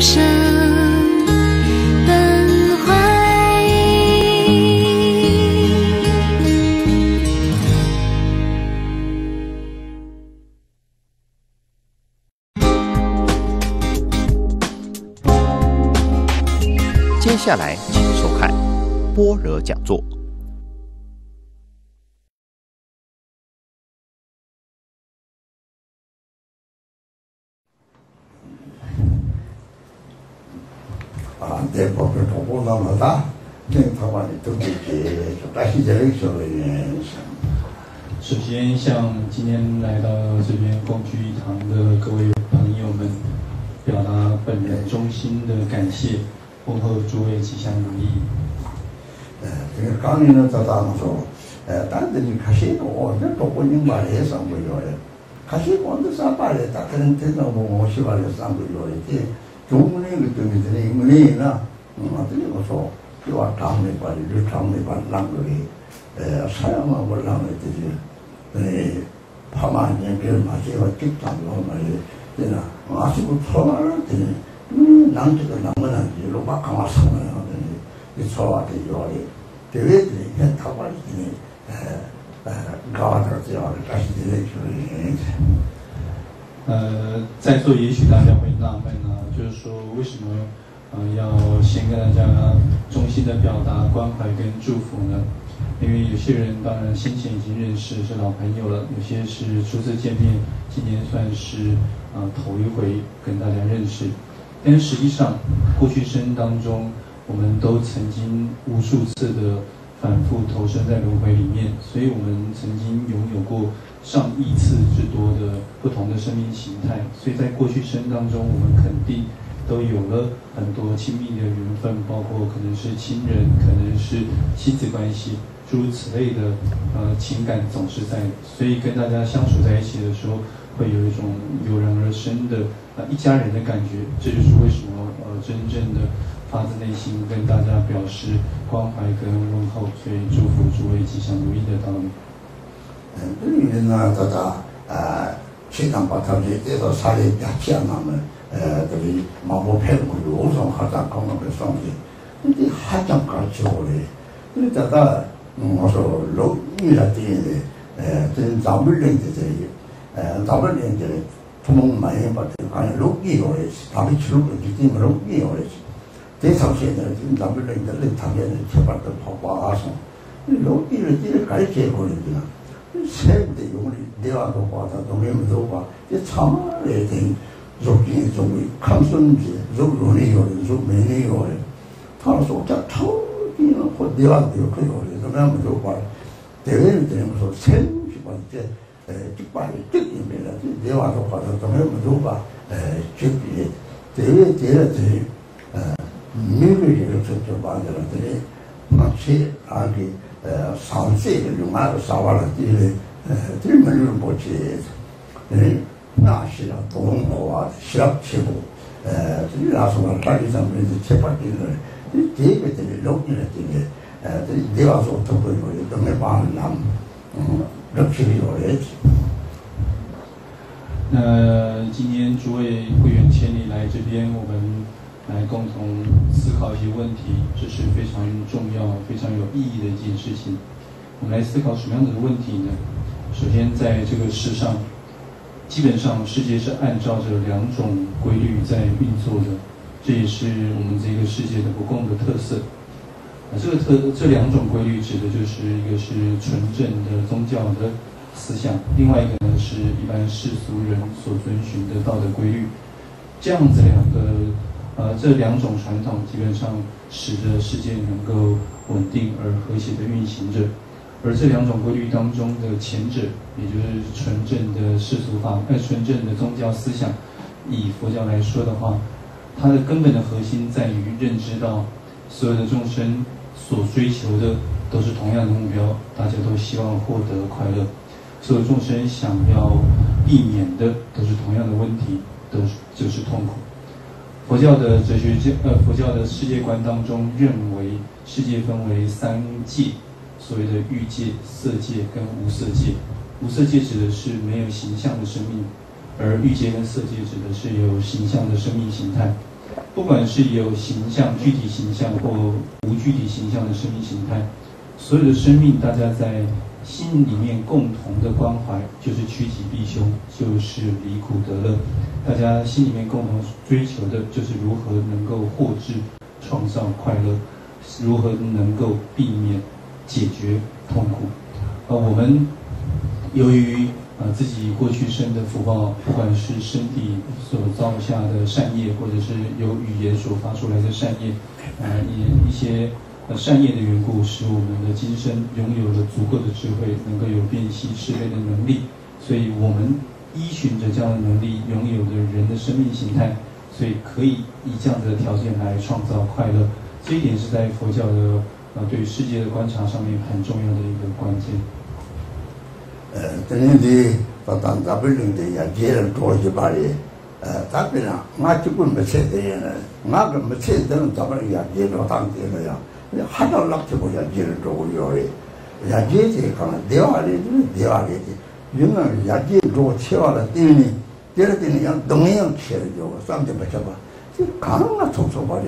生本怀。接下来，请收看般若讲座。啊，대법을보고나마다행타관이특별히 다시절의소리 首先，向今天来到这边共聚一堂的各位朋友们，表达本人衷心的感谢，问候诸位吉祥如意。 에, 강의는 다다면서 딴들이 가시고 어제 독보님 말에 쌍불요에 가시고 언제 싸발에 따뜻한 데서 뭐 오시발에 쌍불요에 종문의 그 때문에 문이나 어떻 我那说，就话长尾巴的，就长尾巴那个的，哎，样嘛，我那没得的。那旁边那些马鸡个，挺大个，那里，那啊，什么虫子呢？嗯，难吃的难闻的，一路把扛上来了。那呢，一炒啊，这一锅里，特别的，你呢，哎哎，干这样的，但是现在就是，呃，在座也许大家会纳闷呢，就是说为什么？呃要先跟大家衷心的表达关怀跟祝福呢？因为有些人当然先前已经认识是老朋友了，有些是初次见面，今年算是呃头一回跟大家认识。但实际上，过去生当中，我们都曾经无数次的反复投身在轮回里面，所以我们曾经拥有过上亿次之多的不同的生命形态，所以在过去生当中，我们肯定都有了很多亲密的缘分，包括可能是亲人，可能是亲子关系，诸如此类的呃情感总是在，所以跟大家相处在一起的时候，会有一种油然而生的呃一家人的感觉。这就是为什么呃真正的发自内心跟大家表示关怀跟问候，所以祝福诸位吉祥如意的道理。很多人呢，大家啊，经常把他们带到山里边去，们。 들이 마법 패고 우선 하자 공업을 쏜지 근데 하장 같이 오래 근데 다다 어서 로이라 되는데 에 잡을렌데 잡을렌데 구멍 많이 받을 아니 로기 오래 답이 줄고 기팀 로기 오래 대상시에는 지금 잡을렌데 당연히 제발도 봐봐서 로기를 뒤를 가르쳐 버리니까 세대 용리 대화도 봐다 동해도 봐. 이 참아야 된 zhōki zhōki kāmsun jī, zhōk rōni yōre, zhōk mēni yōre tā rā sōk chā chō kī yō kō dīwā dīwā kō yōre, zhōk rā mō yō pā rā dēwē rī dēwē mō sō sēn shī pā jī jī pā rī jī kī mē rā jī dīwā sō pā rā zhōk rā mō yō pā jī kī dēwē dē rā jī mī rī rī rī sō chō pā rā jī mā chī rā kī sāng sē rī rī mā rā sā wā rā jī rī 那是要动物啊，需要吃苦。呃，这里拿出个干净上面是七八斤的，你第一个就是六斤的斤的，呃，这你要说都不用，都没办法拿，嗯，六斤的药也吃。那今天诸位会员千里来这边，我们来共同思考一些问题，这是非常重要、非常有意义的一件事情。我们来思考什么样的问题呢？首先，在这个世上，基本上世界是按照着两种规律在运作的，这也是我们这个世界的不共的特色。啊，这个特这两种规律指的就是一个是纯正的宗教的思想，另外一个呢是一般世俗人所遵循的道德规律。这样子两个呃这两种传统，基本上使得世界能够稳定而和谐的运行着。而这两种规律当中的前者，也就是纯正的世俗法，呃，纯正的宗教思想，以佛教来说的话，它的根本的核心在于认知到所有的众生所追求的都是同样的目标，大家都希望获得快乐，所有众生想要避免的都是同样的问题，都是就是痛苦。佛教的哲学界，呃，佛教的世界观当中认为世界分为三界。所谓的欲界、色界跟无色界，无色界指的是没有形象的生命，而欲界跟色界指的是有形象的生命形态。不管是有形象、具体形象或无具体形象的生命形态，所有的生命，大家在心里面共同的关怀，就是趋吉避凶，就是离苦得乐。大家心里面共同追求的，就是如何能够获知、创造快乐，如何能够避免、解决痛苦。呃，我们由于呃自己过去生的福报，不管是身体所造下的善业，或者是由语言所发出来的善业，呃，一一些呃善业的缘故，使我们的今生拥有了足够的智慧，能够有辨析是非的能力，所以我们依循着这样的能力，拥有的人的生命形态，所以可以以这样的条件来创造快乐。这一点是在佛教的呃对世界的观察上面很重要的一个关键。呃，等于的到当咱们人的也接人多一把的，呃，咱们啊，俺就不没钱的人，俺个没钱的人，咱们也接着当地了呀，你还到那就不也接人多有的，也接的可能电话里就是电话里的，因为也接着切完了店里，第二天像东一样切了就，上就不吃吧，就刚啊从从把的，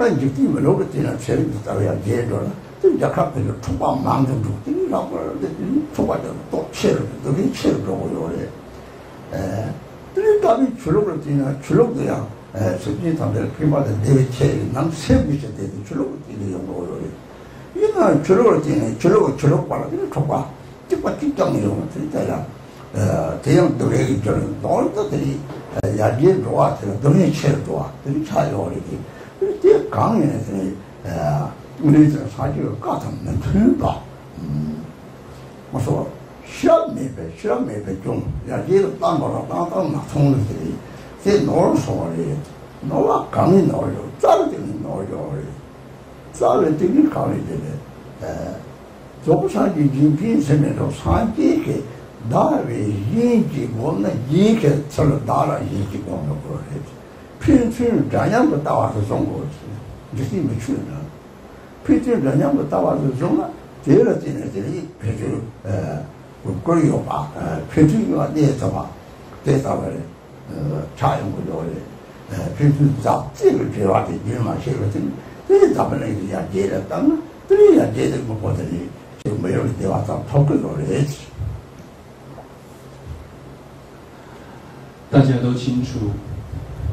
tā yukti mē lō kati nā chēri kī tā yā jē rō rā tī yā kā pē rō tūpa māng kā rō tī rā rā rā tī tūpa jā rō tō chē rō tō kī chē rō rō yō rē tī rī tā bī chū lō kati nā chū lō kati yā sō jī tā mē rā pī mā tā dē wē chē rī nāng sē bī chē tē tī chū lō kati nā yō rō yō rē yī nā chū lō kati nā chū lō kati chū lō pā rā tī rī tūpa tī pā tī tāng yō rā tī tā yā tē yāng dō rē kī chō rō tō rā tā tī yā jē rō wā tī rā dō rē chē rō wā tī rī chā yō rē kī tē kāng yā sē ngā rī tsā sā kī kā tsā mē tū bā mā sō shiā mē bē, shiā mē bē chōng yā kī rā tāng bā rā tāng tāng nā tsōng rā sē rī sē nō rā sō rī nō wā kāng yī nō yō, tsā rā tē kī nō yō rī tsā rā tē kī kāng yī tē rē tsō pū sā kī jīng kī sē mē rō sā kī kī dā wē yī kī gō na yī kī tsā rā dā rā yī kī gō na gō rē 个出了大了引起我们过来的，平时这样不大是中国去，你是没去呢。配置人家不打完是中了，第二天呢，这里配置呃，国有吧，呃，配置有啊，你也知道，再打回来，呃，差用不着的，呃，配置咋这个计划的，你嘛写个这，这咱们那个也接了，当然，这里也接的不过这里就没有的地方上讨论到的去。大家都清楚，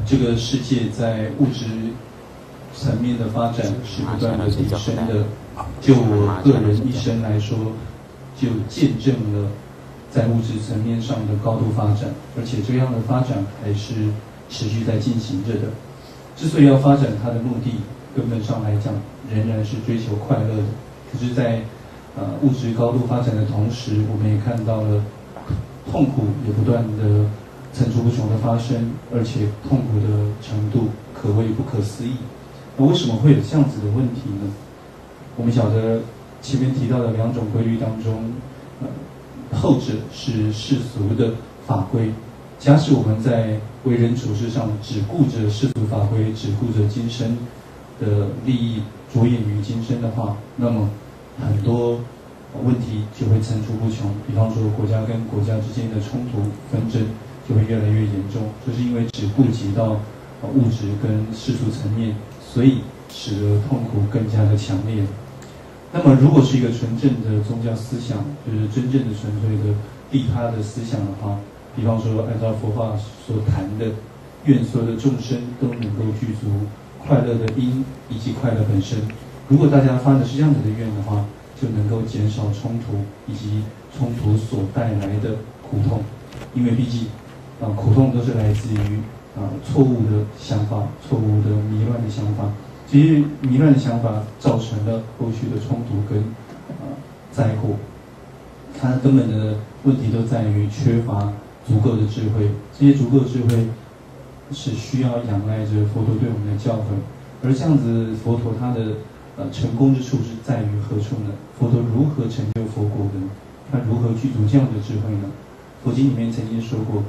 这个世界在物质。层面的发展是不断的提升的。就我个人一生来说，就见证了在物质层面上的高度发展，而且这样的发展还是持续在进行着的。之所以要发展，它的目的根本上来讲仍然是追求快乐的。可是，在呃物质高度发展的同时，我们也看到了痛苦也不断的层出不穷的发生，而且痛苦的程度可谓不可思议。那为什么会有这样子的问题呢？我们晓得前面提到的两种规律当中，呃，后者是世俗的法规。假使我们在为人处事上只顾着世俗法规，只顾着今生的利益，着眼于今生的话，那么很多问题就会层出不穷。比方说，国家跟国家之间的冲突纷争就会越来越严重，就是因为只顾及到物质跟世俗层面。所以使得痛苦更加的强烈。那么，如果是一个纯正的宗教思想，就是真正的纯粹的利他的思想的话，比方说按照佛法所谈的，愿所有的众生都能够具足快乐的因以及快乐本身。如果大家发的是这样子的愿的话，就能够减少冲突以及冲突所带来的苦痛，因为毕竟啊，苦痛都是来自于。啊，错误的想法，错误的迷乱的想法，其实迷乱的想法造成了后续的冲突跟啊灾祸。它根本的问题都在于缺乏足够的智慧。这些足够的智慧是需要仰赖着佛陀对我们的教诲。而这样子，佛陀他的呃成功之处是在于何处呢？佛陀如何成就佛果呢？他如何具足这样的智慧呢？佛经里面曾经说过。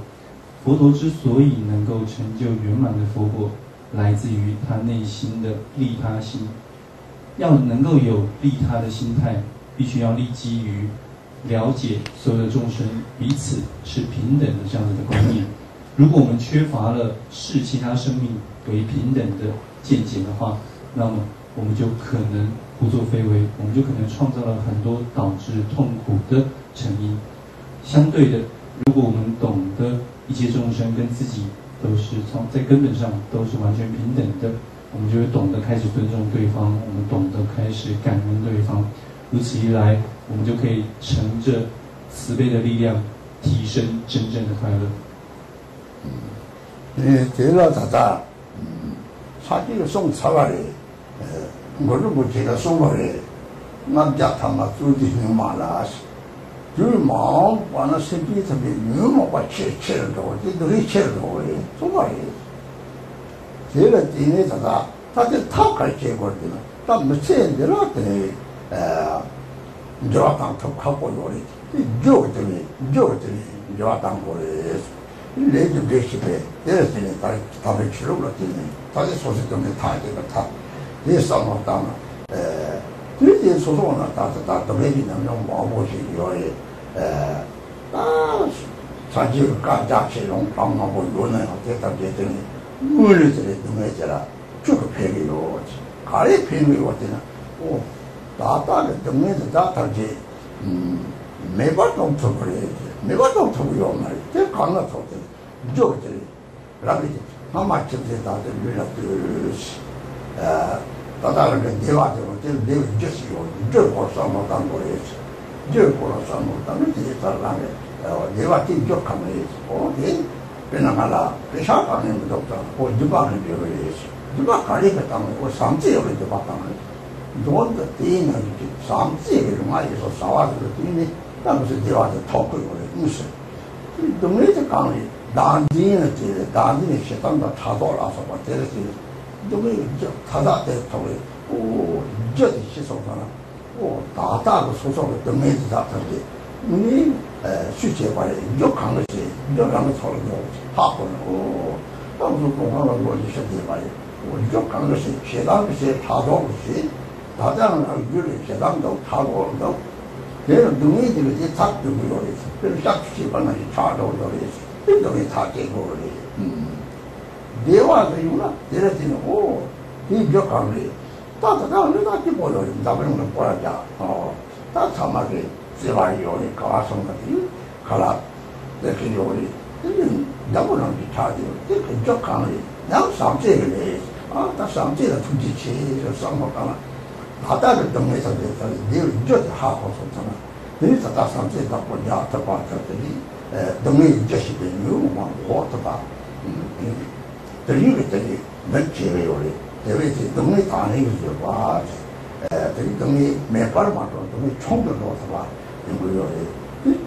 佛陀之所以能够成就圆满的佛果，来自于他内心的利他心。要能够有利他的心态，必须要立基于了解所有的众生彼此是平等的这样子的观念。如果我们缺乏了视其他生命为平等的见解的话，那么我们就可能胡作非为，我们就可能创造了很多导致痛苦的成因。相对的，如果我们懂得一切众生跟自己都是从在根本上都是完全平等的，我们就会懂得开始尊重对方，我们懂得开始感恩对方。如此一来，我们就可以乘着慈悲的力量，提升真正的快乐。嗯，这个咋咋，嗯，他这个送茶来的，呃，我如果这个送过来，俺家他妈做的牛马了，就是 yu māo wā na sīpī tabi yu mō pa chē chē rā rō, tī dhūrī chē rā rō yī, tō mā yī. Tī rā tī nē tā tā, tā tī tā kā chē kō tī na, tā mā chē ndī rā tī dhūrā tāng tō kā kō yō rī, tī dhū tī rī, dhū tī rī, dhūrā tāng kō rī, lē tī dhū shī pē, tī rā tī nē tā tā rī chī rō rā tī nē, tā tī sō sī tō mē tā tī rā tā, tī sā mō tā na, tī tī sō sō na tā tā tā tā rī nā mō mō shī yō rī, 자기 가자치 농방하고 요는 어땠다 되더니 물을 들에 등에져라 쭉 펴기로 가리 펴는 거 같잖아 오 다다는 등에서 다다지 음 매번 넘쳐 버려 매번 넘쳐 버려 말이 제 강나 터져 저기 라비지 마마 집에 다들 밀었듯이 아 다다는 대화도 제 내가 저시고 저 벌써 못 거예요 gyō kōrō sāmo tāmi tiri tā rāngi yewa tī gyō kāma yēsi o tī pēnā ngā rā pēshā kāngi mī dōk tā o dhūpa kāngi gyō yēsi dhūpa kārī kā tāngi o sāmchī yō kā dhūpa kāngi dō tā tī ngā yō tī sāmchī yō rō ngā yēsi o sāwā yō rō tī nī tā mū sī dhīwā tā tō kō yō rō mū sī dōngi tā kāngi dāndī nā tī rī dāndī nī shī tāng tā tā tō rā sō pā tē rī tī rī dōngi tā tā tē tō rī o jō tī shī sō tā rā 다다고 소소로 덤메지 잡던데 니 수제 발에 욕한 것이 욕한 거 소리로 하고 어 아무도 공부하는 거 있어야 말이 욕한 것이 제단 것이 다도 것이 다다는 얼굴이 제단도 타고 온다 내가 눈이 들지 탁 들고 그래 그럼 딱 집어넣어 차도 그래 너희 다 깨고 그래 대화가 이거나 내가 되는 오 이거 강래 다 다가 내가 기 보여 좀 잡는 거 보여야 어다 참아게 제발 요리 가서 같이 가라 내게 요리 근데 나보는 게 차지 그 근접 강이 나 삼제를 아다 삼제를 통지치 저 삼고 가라 나다를 동네에서 내가 늘 이제 하고 썼잖아 늘 다다 삼제 다 보냐 다 봤더니 동네 이제 시대는 뭐 어떻다 음 들리게 되니 맨 제일 요리 대외 이제 동네 안에 이제. 와 되게 동네 매파를 맞고 동네 총도 넣어서 봐 이거요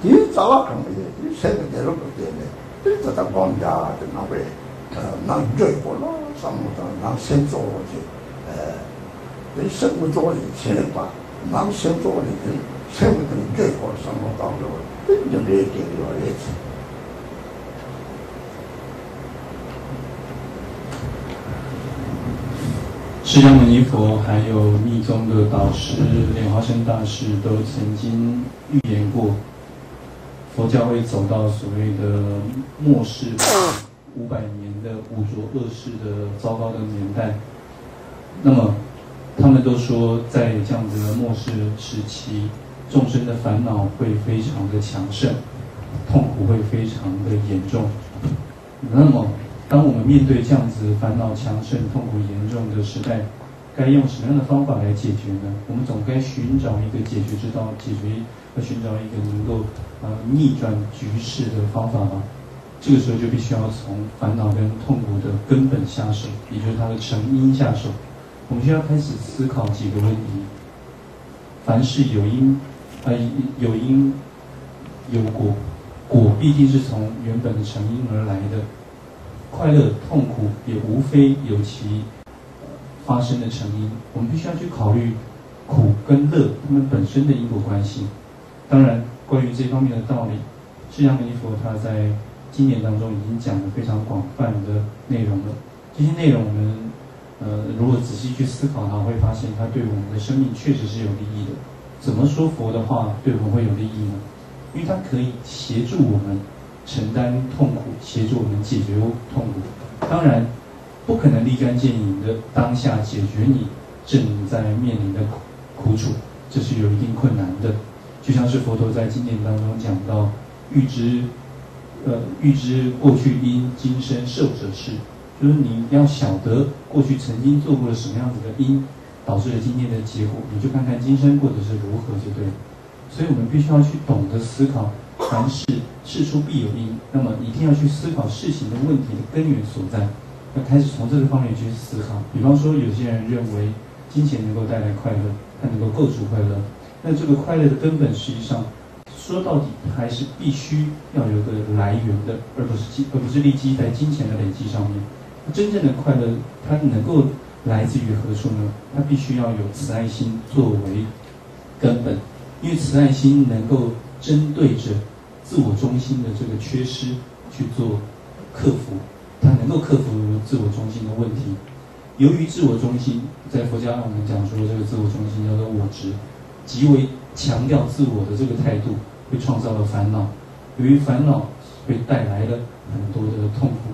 이 자와 그런 게 세계 대로 그때네. 그래서 다 건다 나왜? 난 저기 몰라. 삼모다 난 센조지 에 세계 조지 세계 봐.난 센조지 세계 저기 몰라 삼모다 그러고 이제 이렇게 이렇게 释迦牟尼佛还有密宗的导师莲花生大师都曾经预言过，佛教会走到所谓的末世五百年的五浊恶世的糟糕的年代，那么。他们都说，在这样子的末世时期，众生的烦恼会非常的强盛，痛苦会非常的严重。那么，当我们面对这样子烦恼强盛、痛苦严重的时代，该用什么样的方法来解决呢？我们总该寻找一个解决之道，解决和寻找一个能够呃逆转局势的方法吧。这个时候就必须要从烦恼跟痛苦的根本下手，也就是它的成因下手。我们需要开始思考几个问题。凡事有因，呃，有因有果，果必定是从原本的成因而来的。快乐、痛苦也无非有其发生的成因。我们必须要去考虑苦跟乐它们本身的因果关系。当然，关于这方面的道理，释迦牟尼佛他在经典当中已经讲了非常广泛的内容了。这些内容我们。呃，如果仔细去思考它，会发现它对我们的生命确实是有利益的。怎么说佛的话对我们会有利益呢？因为它可以协助我们承担痛苦，协助我们解决痛苦。当然，不可能立竿见影的当下解决你正在面临的苦苦楚，这是有一定困难的。就像是佛陀在经典当中讲到，欲知，呃，欲知过去因，今生受者是，就是你要晓得过去曾经做过了什么样子的因，导致了今天的结果，你就看看今生过的是如何就对了。所以我们必须要去懂得思考，凡事事出必有因，那么一定要去思考事情的问题的根源所在，要开始从这个方面去思考。比方说，有些人认为金钱能够带来快乐，它能够构筑快乐。那这个快乐的根本，实际上说到底还是必须要有个来源的，而不是基，而不是立基在金钱的累积上面。真正的快乐，它能够来自于何处呢？它必须要有慈爱心作为根本，因为慈爱心能够针对着自我中心的这个缺失去做克服，它能够克服自我中心的问题。由于自我中心，在佛家我们讲说这个自我中心叫做我执。极为强调自我的这个态度，会创造了烦恼。由于烦恼会带来了很多的痛苦，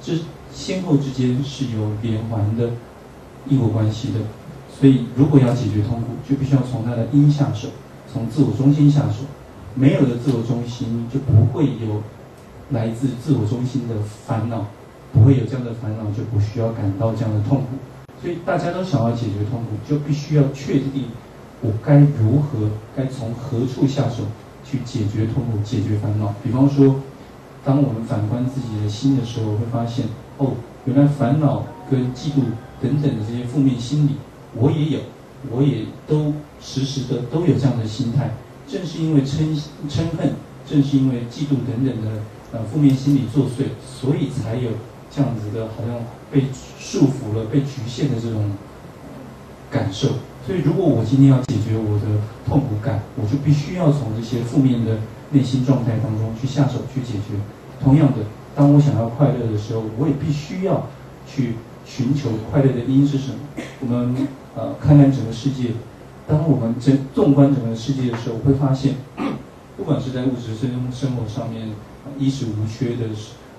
这先后之间是有连环的因果关系的。所以，如果要解决痛苦，就必须要从它的因下手，从自我中心下手。没有了自我中心，就不会有来自自我中心的烦恼，不会有这样的烦恼，就不需要感到这样的痛苦。所以，大家都想要解决痛苦，就必须要确定。我该如何？该从何处下手去解决痛苦、解决烦恼？比方说，当我们反观自己的心的时候，会发现，哦，原来烦恼跟嫉妒等等的这些负面心理，我也有，我也都时时的都有这样的心态。正是因为嗔嗔恨，正是因为嫉妒等等的呃负面心理作祟，所以才有这样子的，好像被束缚了、被局限的这种感受。所以，如果我今天要解决我的痛苦感，我就必须要从这些负面的内心状态当中去下手去解决。同样的，当我想要快乐的时候，我也必须要去寻求快乐的因是什么。我们呃看看整个世界，当我们整纵观整个世界的时候，会发现，不管是在物质生生活上面，衣食无缺的，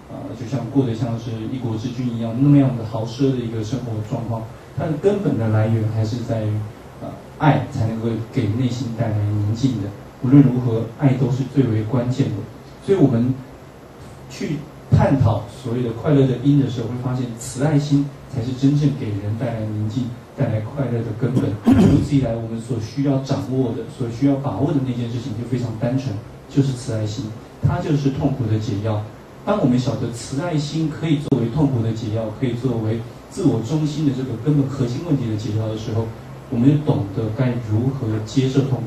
啊，就像过得像是一国之君一样那么样的豪奢的一个生活状况。它的根本的来源还是在于，呃，爱才能够给内心带来宁静的。无论如何，爱都是最为关键的。所以我们去探讨所谓的快乐的因的时候，会发现慈爱心才是真正给人带来宁静、带来快乐的根本。如此一来，我们所需要掌握的、所需要把握的那件事情就非常单纯，就是慈爱心，它就是痛苦的解药。当我们晓得慈爱心可以作为痛苦的解药，可以作为自我中心的这个根本核心问题的解药的时候，我们就懂得该如何接受痛苦。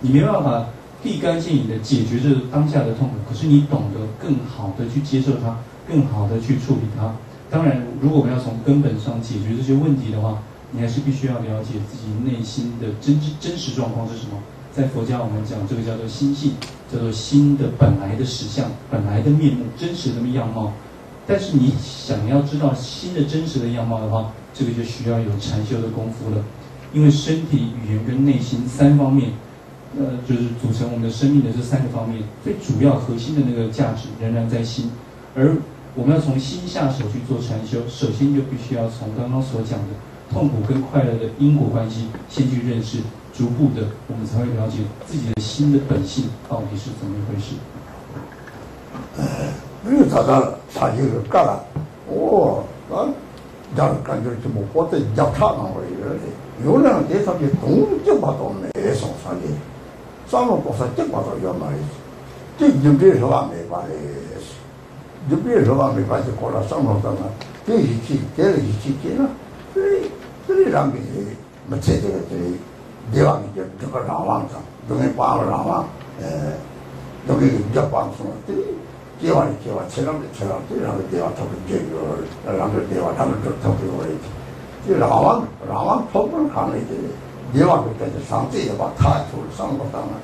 你没办法立竿见影的解决这当下的痛苦，可是你懂得更好的去接受它，更好的去处理它。当然，如果我们要从根本上解决这些问题的话，你还是必须要了解自己内心的真真实状况是什么。在佛家，我们讲这个叫做心性，叫做心的本来的实相、本来的面目、真实的样貌。但是你想要知道心的真实的样貌的话，这个就需要有禅修的功夫了。因为身体、语言跟内心三方面，呃，就是组成我们的生命的这三个方面，最主要核心的那个价值仍然在心。而我们要从心下手去做禅修，首先就必须要从刚刚所讲的痛苦跟快乐的因果关系先去认识。逐步的，我们才会了解自己的心的本性到底是怎么一回事。呃，没有找到差异就干了。哦，啊，让人感觉怎么活得脚踏那回事的？有人在上面动就把到没上上的，上了多少就把到要买，这就别说话没关系，就别说话没关系，过了上了上了，这一起这一起给了，这 tuli rangi machi tiga tuli dewa ki jo dhaka rāwāṅ saṅ, dhungi pāṅ rāwāṅ, dhungi ki jo pāṅ saṅ, tuli jewa ni jewa, chelam ni chelam, tuli rangi dewa tabu je yo, rangi dewa rangi dhru tabu yo re, tuli rāwāṅ, rāwāṅ tabu kāni tuli dewa ki kaji sāṅti yabā thāi tuli sāṅ bātāṅ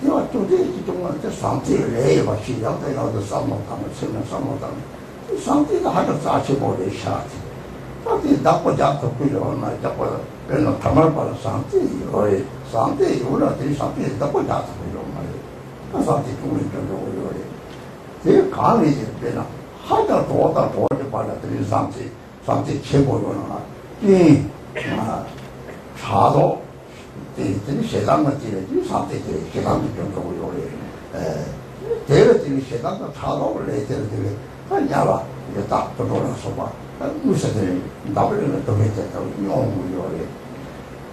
dewa tuli ki tuli sāṅti re yabā shī yabā yabā sāṅ bātāṅ, sīmna sāṅ bātāṅ, sāṅti ka hāka tsāchi bō re shāti, 어디 닦고 잡고 그러고 나 잡고 별로 담을 봐라 상태 어이 상태 이거라 대 상태 닦고 잡고 그러고 말이야 상태 동네 정도 그러고 제 강이 되나 하다 도다 도를 봐라 대 상태 상태 최고로는 이 차도 대들이 세상 같지래 이 상태 세상 정도 그러고 에 대를 지금 세상과 차도 원래 대를 되게 아니야 봐 이거 딱 돌아서 봐 무슨데 나버는 도메테 용구요래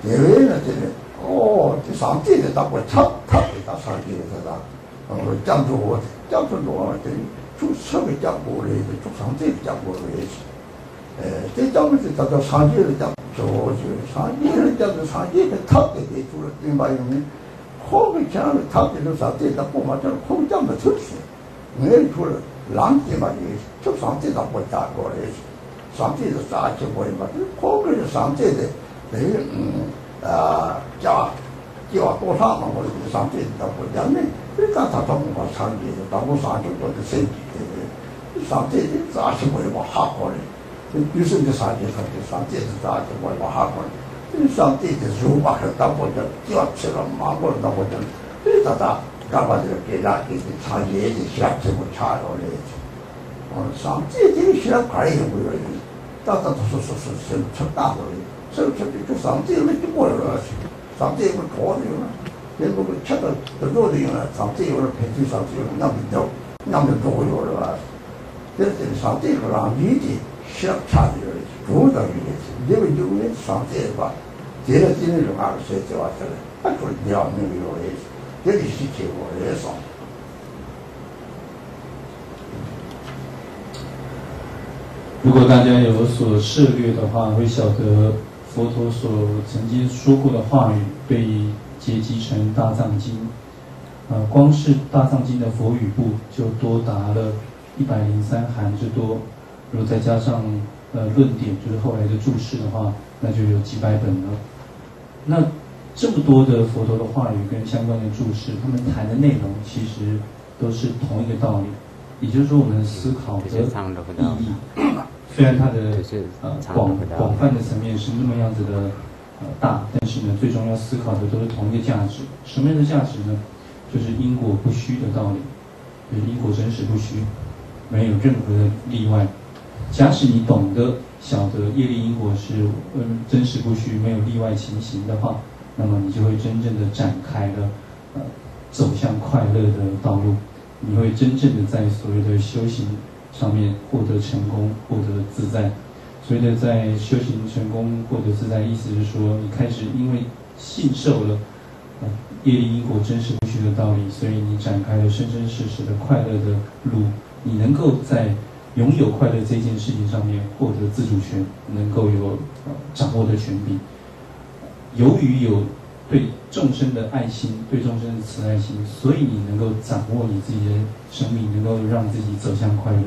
예외는 되네 오 삼지에 답고 탑탑이다 사기에서다 어 잠도 잠도 어때 주석이 잡고 그래 주 삼지에 잡고 그래 에 대장부터 다도 사기를 잡죠 사기를 잡도 사기에 탑에 대주로 띵바이면 호기 장을 탑에도 사기에 잡고 맞아 호기 장도 쳤어 내 주로 랑게 말이 주 삼지에 잡고 잡고 그래 삼지에서 싸게 버린 거 거기서 삼지에 내일 음아자 기와 또 사는 거 이제 삼지에다 보자네. 그러니까 다 잡고 가 산지 담고 산지 거기 생기 삼지에 자시 버린 거 하고 그래서 이제 산지에 삼지에 자시 버린 거 하고 삼지에 좀막 담고 기와 치러 마고 담고. 그래서 다 가바들 계좌 이제 자기에 시작되고 잘 올려 삼지에 시작 가야 되고요 따따 소소소 쳤다 버리 저렇게 그 상태 이렇게 뭐라 상태 이거 도와줘요 내가 찾아 들어오더니나 상태 이거 배치 상태 이거 남도 남도 도와줘요 와 그때 상태 이거 아니지. 시합 차지를 도다 그랬지. 내가 요에 상태 봐. 제가 지는 거 알아서 제가 왔잖아. 아 그걸 내가 내가 요에 되게 시키고 해서 如果大家有所涉略的话，会晓得。佛陀所曾经说过的话语被结集成《大藏经》，呃，光是《大藏经》的佛语部就多达了一百零三函之多。如果再加上呃论点，就是后来的注释的话，那就有几百本了。那这么多的佛陀的话语跟相关的注释，他们谈的内容其实都是同一个道理，也就是说，我们思考的意义。虽然它的呃广广泛的层面是那么样子的呃大，但是呢，最终要思考的都是同一个价值。什么样的价值呢？就是因果不虚的道理，就是因果真实不虚，没有任何的例外。假使你懂得晓得业力因果是嗯真实不虚，没有例外情形的话，那么你就会真正的展开了呃走向快乐的道路，你会真正的在所谓的修行。上面获得成功，获得自在。所以呢，在修行成功、获得自在，意思是说，你开始因为信受了业力因果真实不虚的道理，所以你展开了生生世世的快乐的路。你能够在拥有快乐这件事情上面获得自主权，能够有掌握的权柄。由于有对众生的爱心，对众生的慈爱心，所以你能够掌握你自己的生命，能够让自己走向快乐。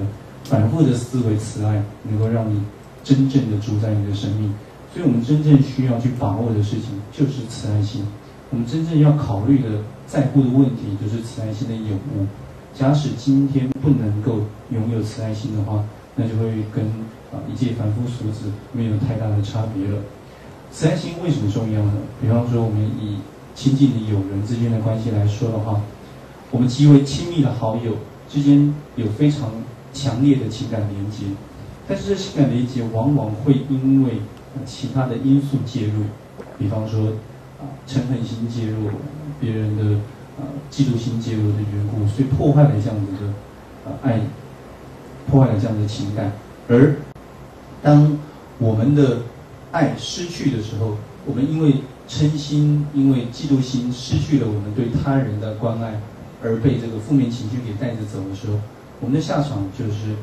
反复的思维慈爱，能够让你真正的主宰你的生命。所以，我们真正需要去把握的事情就是慈爱心。我们真正要考虑的、在乎的问题，就是慈爱心的有无。假使今天不能够拥有慈爱心的话，那就会跟啊一介凡夫俗子没有太大的差别了。慈爱心为什么重要呢？比方说，我们以亲近的友人之间的关系来说的话，我们极为亲密的好友之间有非常。强烈的情感连接，但是这情感连接往往会因为其他的因素介入，比方说啊嗔恨心介入，别人的啊嫉妒心介入的缘故，所以破坏了这样子的啊爱，破坏了这样的情感。而当我们的爱失去的时候，我们因为嗔心、因为嫉妒心失去了我们对他人的关爱，而被这个负面情绪给带着走的时候。我们的下场就是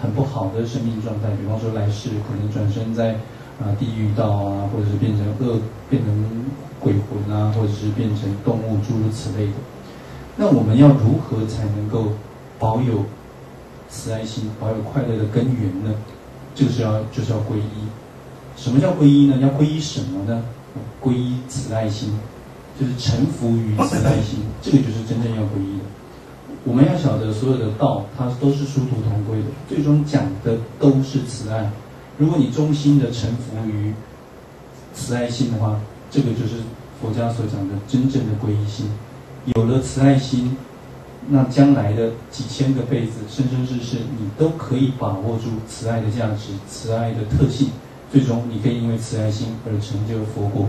很不好的生命状态，比方说来世可能转生在啊地狱道啊，或者是变成恶变成鬼魂啊，或者是变成动物诸如此类的。那我们要如何才能够保有慈爱心，保有快乐的根源呢？就是要就是要皈依。什么叫皈依呢？要皈依什么呢？皈依慈爱心，就是臣服于慈爱心，这个就是真正要皈依的。我们要晓得，所有的道它都是殊途同归的，最终讲的都是慈爱。如果你衷心的臣服于慈爱心的话，这个就是佛家所讲的真正的皈依心。有了慈爱心，那将来的几千个辈子，生生世世，你都可以把握住慈爱的价值、慈爱的特性，最终你可以因为慈爱心而成就佛果。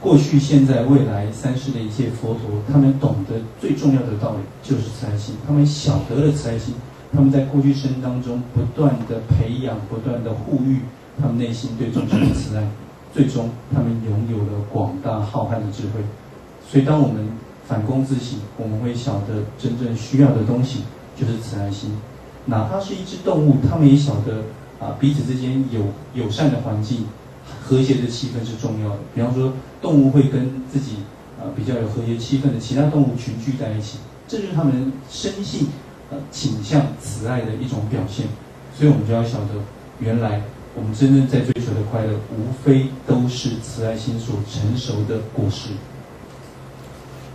过去、现在、未来三世的一切佛陀，他们懂得最重要的道理就是慈爱心，他们晓得了慈爱心，他们在过去生当中不断的培养、不断的护育他们内心对众生的慈爱，最终他们拥有了广大浩瀚的智慧。所以，当我们反躬自省，我们会晓得真正需要的东西就是慈爱心。哪怕是一只动物，它们也晓得啊，彼此之间有友善的环境、和谐的气氛是重要的。比方说，动物会跟自己啊比较有和谐气氛的其他动物群聚在一起，这就是它们生性呃倾向慈爱的一种表现。所以，我们就要晓得，原来我们真正在追求的快乐，无非都是慈爱心所成熟的果实。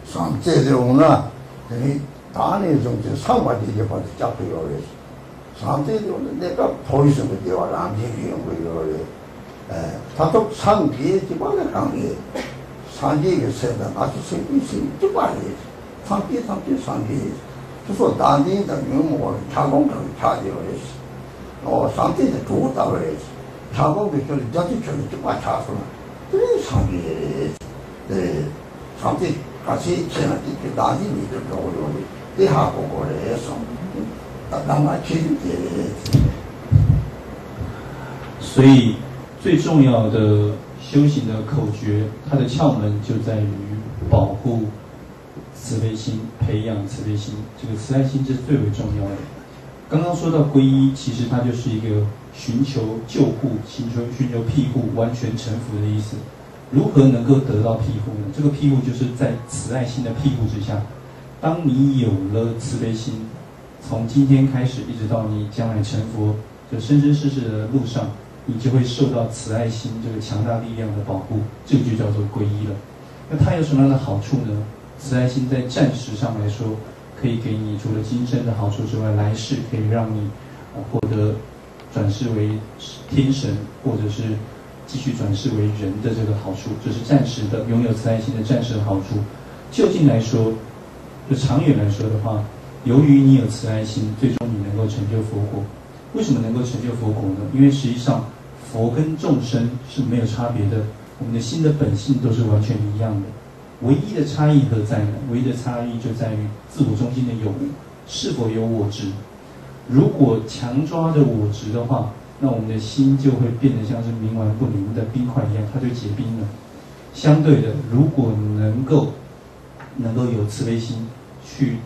上这种呢，等于大那种就上万的地方就加不了，上这种那个头什么地方让你用不 다독 상기 기반의 관계 상기에 세다. 아주 생기시 기반이 상기 상기 상기. 그래서 단디다 유무와 자동적 차지를 어. 상기에 좋다고 해서 자동이 좀 자기 좀 맞춰서. 그래 상기 네. 상기 같이 제가 이렇게 단디니 좀 어려운데 대하고 그래서. 나만 지지 所以最重要的修行的口诀，它的窍门就在于保护慈悲心，培养慈悲心。这个慈爱心是最为重要的。刚刚说到皈依，其实它就是一个寻求救护、寻求寻求庇护、完全臣服的意思。如何能够得到庇护呢？这个庇护就是在慈爱心的庇护之下。当你有了慈悲心，从今天开始一直到你将来成佛，就生生世世的路上，你就会受到慈爱心这个强大力量的保护。这个就叫做皈依了。那它有什么样的好处呢？慈爱心在暂时上来说，可以给你除了今生的好处之外，来世可以让你获得转世为天神，或者是。继续转世为人的这个好处，这是暂时的拥有慈爱心的暂时的好处。就近来说，就长远来说的话，由于你有慈爱心，最终你能够成就佛果。为什么能够成就佛果呢？因为实际上佛跟众生是没有差别的，我们的心的本性都是完全一样的。唯一的差异何在呢？唯一的差异就在于自我中心的有是否有我执。如果强抓着我执的话，那我们的心就会变得像是冥顽不灵的冰块一样，它就结冰了。相对的，如果能够能够有慈悲心去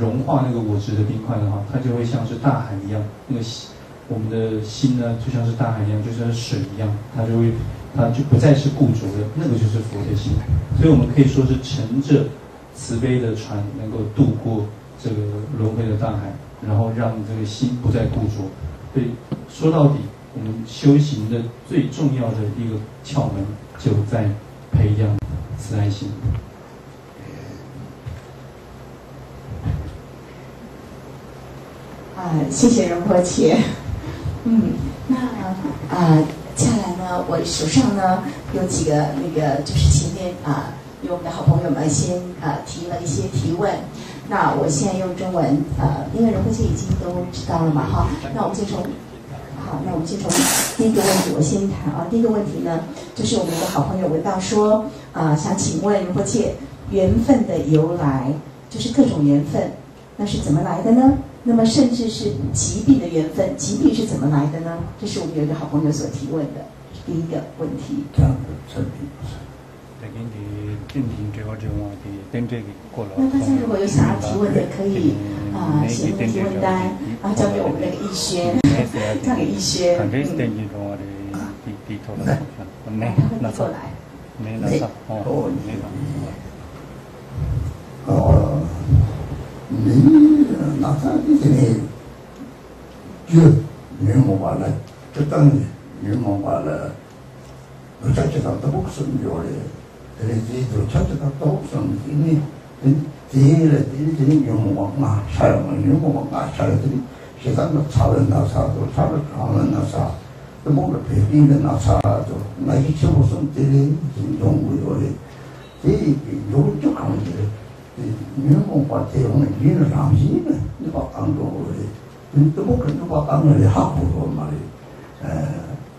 融化那个我执的冰块的话，它就会像是大海一样。那个心，我们的心呢，就像是大海一样，就像水一样，它就会，它就不再是固着的，那个就是佛的心。所以我们可以说是乘着慈悲的船，能够渡过这个轮回的大海，然后让这个心不再固着。对，说到底，我们修行的最重要的一个窍门，就在培养慈爱心。啊，谢谢荣波姐。嗯，那啊，接下来呢，我手上呢有几个那个，就是前面啊，有我们的好朋友们先啊提了一些提问。那我现在用中文，呃，因为荣波姐已经都知道了嘛，哈。那我们先从，好，那我们先从第一个问题，我先谈啊。第一个问题呢，就是我们的好朋友问到说，啊，想请问荣波姐，缘分的由来，就是各种缘分，那是怎么来的呢？那么甚至是疾病的缘分，疾病是怎么来的呢？这是我们有一个好朋友所提问的第一个问题。这样的产品。那大家如果有想要提问的，可以啊写个提问单，然后交给我们那个逸轩，交给逸轩。嗯。来，他会过来。哦， 내니 나타기 전에 그 메모 발라 그딴 메모 발라 도착해 갔다 복선 요래 그래지 도착해 갔다 복선 이니 제일 제일 제일 메모 막 사용 메모 막 사용들이 세상도 차를 나사도 차를 가는 나사 또 뭔가 배기는 나사도 나이 쳐보선 때리 좀 연구 요래 이 요쪽 가운데 nyōng kōng pā tē yōng yī nā rāng yī nā nī pā kāng tō rō rē nī pō kā nī pā kāng rē hā pō rō mā rē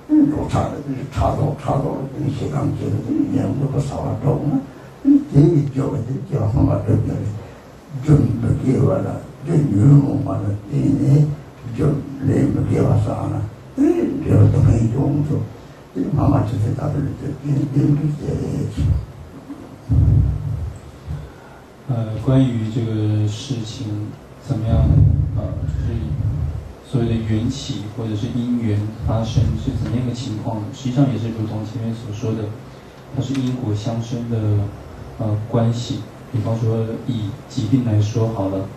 nī rō chā rē, nī chā rō, chā rō rō, nī shē kāng kē rō, nī nyēng rō kā sā rā tō nā nī tē yī jō rē, tē kē rā hō mā rē rē jōn rō kē wā rā, jō nyōng rō mā rā, tē nē jō rē rō kē wā sā rā nī rē rō tō kā yī jō rō nī mā mā chā tē tā rē rē tē, nī rē rō kē rē 呃，关于这个事情怎么样，呃，就是所谓的缘起或者是因缘发生是怎么样一个情况？实际上也是如同前面所说的，它是因果相生的呃关系。比方说以疾病来说好了，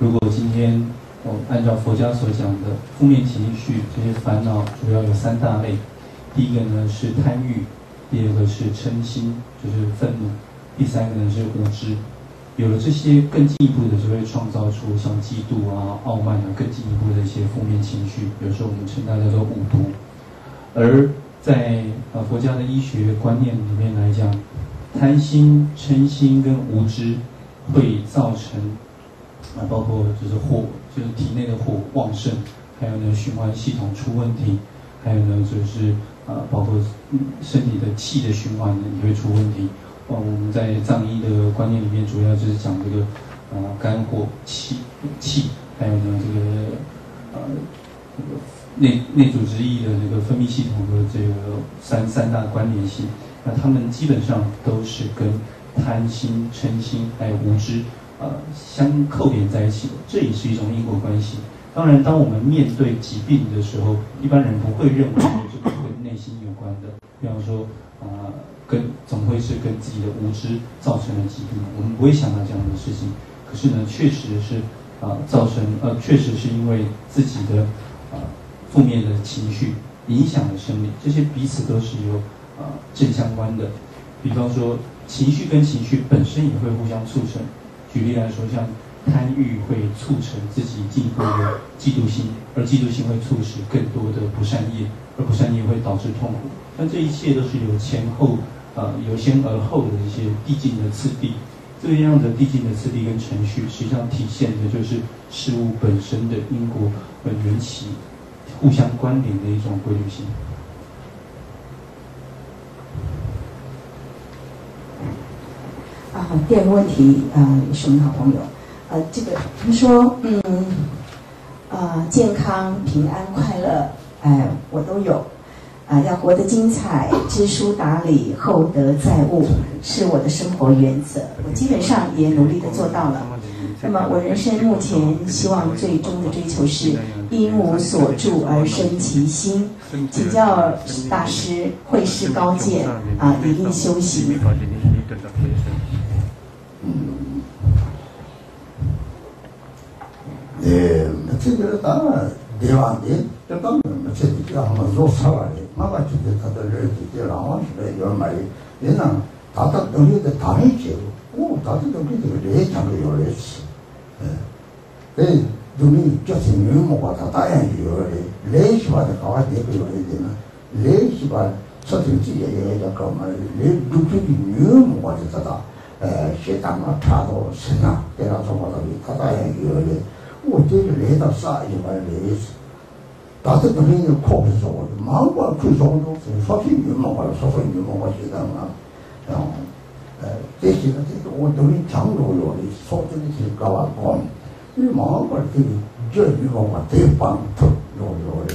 如果今天我按照佛家所讲的负面情绪这些烦恼，主要有三大类。第一个呢是贪欲，第二个是嗔心，就是愤怒，第三个呢是无知。有了这些更进一步的，就会创造出像嫉妒啊、傲慢啊更进一步的一些负面情绪。有时候我们称它叫做五毒。而在呃佛家的医学观念里面来讲，贪心、嗔心跟无知会造成啊，包括就是火，就是体内的火旺盛，还有呢循环系统出问题，还有呢就是呃包括身体的气的循环呢也会出问题。我们在藏医的观念里面，主要就是讲这个，呃，肝火气气，还有呢这个，呃，内内组织液的这个分泌系统的这个三三大关联性，那他们基本上都是跟贪心、嗔心还有无知，呃，相扣连在一起的，这也是一种因果关系。当然，当我们面对疾病的时候，一般人不会认为这个跟内心有关的，比方说，啊。跟总会是跟自己的无知造成了疾病，我们不会想到这样的事情。可是呢，确实是啊，造成呃，确实是因为自己的啊负面的情绪影响了生理，这些彼此都是有啊正相关的。比方说，情绪跟情绪本身也会互相促成。举例来说，像贪欲会促成自己进一步的嫉妒心，而嫉妒心会促使更多的不善业，而不善业会导致痛苦。但这一切都是有前后。呃，由先而后的一些递进的次第，这样的递进的次第跟程序，实际上体现的就是事物本身的因果和缘起互相关联的一种规律性。啊，第二个问题啊，也是我们好朋友，呃，这个他说，嗯，啊，健康、平安、快乐，哎，我都有。啊，要活得精彩，知书达理，厚德载物，是我的生活原则。我基本上也努力的做到了。那么，我人生目前希望最终的追求是因无所住而生其心。请教大师，会师高见啊，一定修行。嗯，呃，这个当然。대왕이저번뭐 제가 아마 조사와리 마가 주제 다들 이렇게 나와 그래 요 말이 얘는 다다 너희들 다 했지 오 다들 너희들 왜 자꾸 요랬지 에 돈이 just new 뭐가 다 다야 요래 레시바다 가와 되고 요래잖아 레시바 서든지 얘기가 그러면 레 두피기 new 뭐가 됐다 에 세상아 타도 세상 내가 좀 받아 이 가다야 요래 어떻게 레다 싸 이거 레시 다들 그러는 코에서 마음과 그 정도 소소히 유머와 소소히 유머와 지나나? 어. 대신에 오늘이 장로로 이 소중히 길가와 건 마음과 그 저기와 대방터 로로에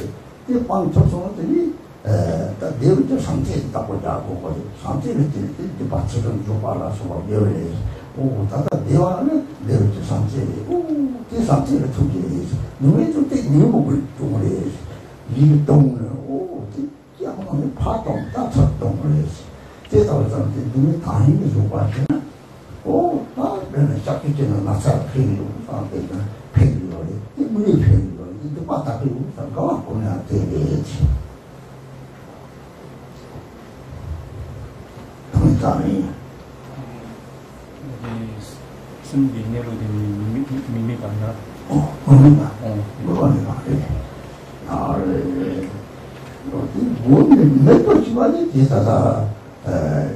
대방터 소는들이 에다 내부적 상태 있다고 하고 상태를 들 때, 받쳐서 좀 봐라 소가 배우래 오 다다 대화는 내가 좀 상제 오 대상제를 두개 해서 눈에 좀때 이목을 좀 오래 이 동네 오 진짜 하면 파동 다쳐 동네 제가 저한테 눈에 다 힘이 좀 왔잖아. 오 나는 작게 전에 나서 필요 상대가 필요해 이 물이 필요해 이거 맞다 그리고 잠깐만 보면 되겠지. 동사님 심비 내로 되는 미미가 아니라 어, 뭔가 어, 뭔가 아, 그래. 뭔데 내가 집안에 대사다 에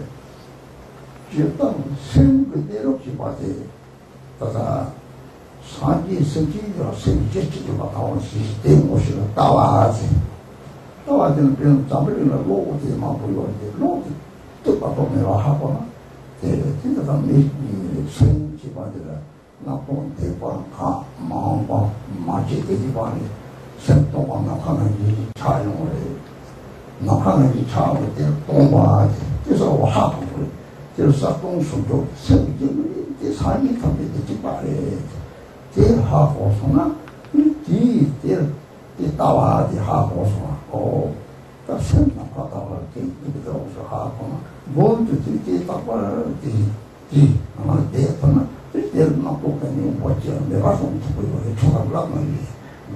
지었던 생 그대로 집안에 다가 사기 생기로 생기지도 못하고 시스템 오시고 따와하지 따와지는 그냥 잡으려는 로고지 막 보여야 돼 로고 또 바꿔 내가 하거나 예, 진짜 다 매일 생 chibadira nāpōn tēpā kā māṅpa māchī tēki pārī sēm tōpa nākā ngāngi chāyōng rē nākā ngāngi chāyōng tē tōmbā tēsā wā tōng rē tēsā tōng sūntō sēm jīng rē tē sāñi kāpē tēki pārī tē hā kōsō ngā tī tē tē tāwā tē hā kōsō ngā kō tā sēm nākā tāwā tē tē tē hā kō ngā gō tē tē tā pārā tē tē ngā tē tā ngā del mapo kani upoche meba song tukwe kore chunga kula kangi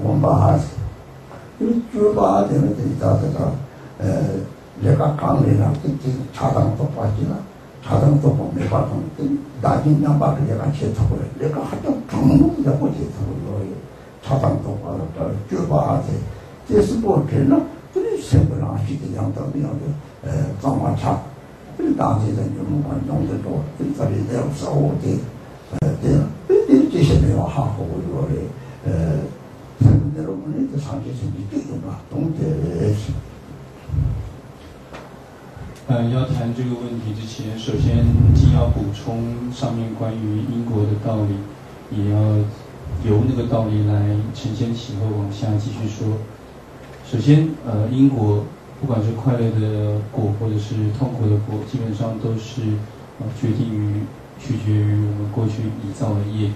gomba hasi yu chuba hati na te itataka leka kangi na te te chadang topa jina chadang topa meba song te daji nyamba leka che tukwe leka hata chungu yapo che tukwe kore chadang topa laka chuba hati te sipo kena tuli senpa na ashi te yangta miyang eh, zangwa cha. Tuli dāng te zan yu mungwa nyong te to tuli tali lewa sa o te 这这些没有好好我的，呃，那我们这上去是你这个嘛，懂得。呃，要谈这个问题之前，首先既要补充上面关于英国的道理，也要由那个道理来承先启后往下继续说。首先，呃，英国不管是快乐的果或者是痛苦的果，基本上都是呃决定于取决于我们过去已造的业。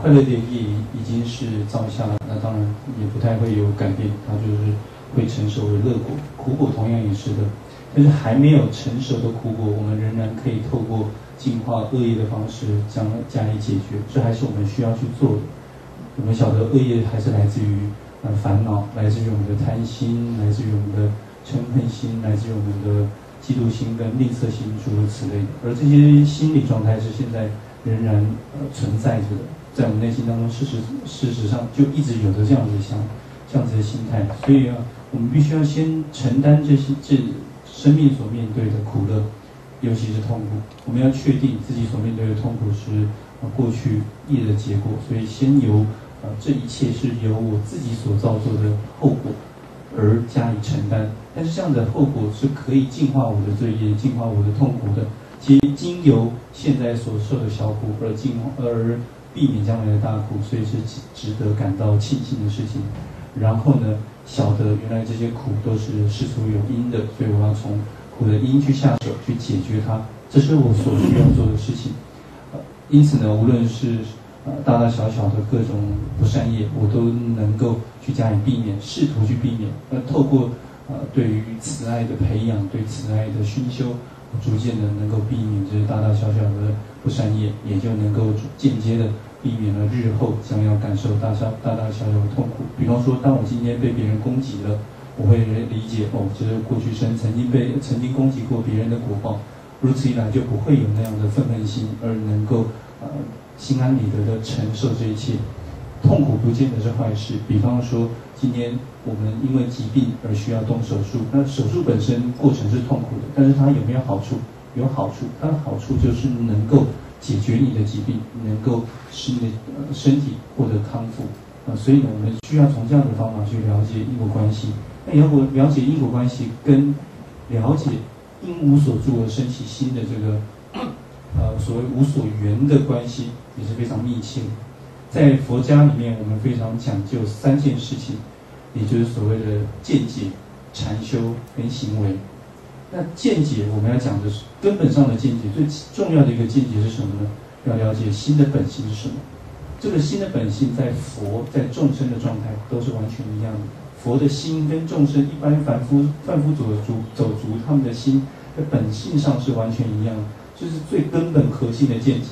快乐的业已经是造下了，那当然也不太会有改变，它就是会成熟为乐果。苦果同样也是的。但是还没有成熟的苦果，我们仍然可以透过净化恶业的方式将加以解决，这还是我们需要去做的。我们晓得恶业还是来自于呃烦恼，来自于我们的贪心，来自于我们的嗔恨心，来自于我们的嫉妒心跟吝啬心，诸如此类的。而这些心理状态是现在仍然呃存在着的，在我们内心当中，事实事实上就一直有着这样子的想这样子的心态。所以啊，我们必须要先承担这些这。生命所面对的苦乐，尤其是痛苦，我们要确定自己所面对的痛苦是过去业的结果，所以先由呃这一切是由我自己所造作的后果而加以承担。但是这样的后果是可以净化我的罪业，净化我的痛苦的。其经由现在所受的小苦而净化而避免将来的大苦，所以是值得感到庆幸的事情。然后呢？晓得原来这些苦都是世俗有因的，所以我要从苦的因去下手去解决它，这是我所需要做的事情。呃，因此呢，无论是呃大大小小的各种不善业，我都能够去加以避免，试图去避免。那，透过呃对于慈爱的培养，对慈爱的熏修，逐渐的能够避免这些大大小小的不善业，也就能够间接的。避免了日后将要感受大小大大小小的痛苦。比方说，当我今天被别人攻击了，我会理解哦，这是过去生曾经被曾经攻击过别人的果报。如此一来，就不会有那样的愤恨心，而能够呃心安理得的承受这一切。痛苦不见得是坏事。比方说，今天我们因为疾病而需要动手术，那手术本身过程是痛苦的，但是它有没有好处？有好处，它的好处就是能够。解决你的疾病，能够使你的身体获得康复啊！所以呢，我们需要从这样的方法去了解因果关系。那要不了解因果关系，跟了解因无所住而生起心的这个呃所谓无所缘的关系也是非常密切。在佛家里面，我们非常讲究三件事情，也就是所谓的见解、禅修跟行为。那见解，我们要讲的是根本上的见解，最重要的一个见解是什么呢？要了解心的本性是什么。这个心的本性，在佛在众生的状态都是完全一样的。佛的心跟众生一般凡夫凡夫走足走足他们的心的本性上是完全一样的，这是最根本核心的见解。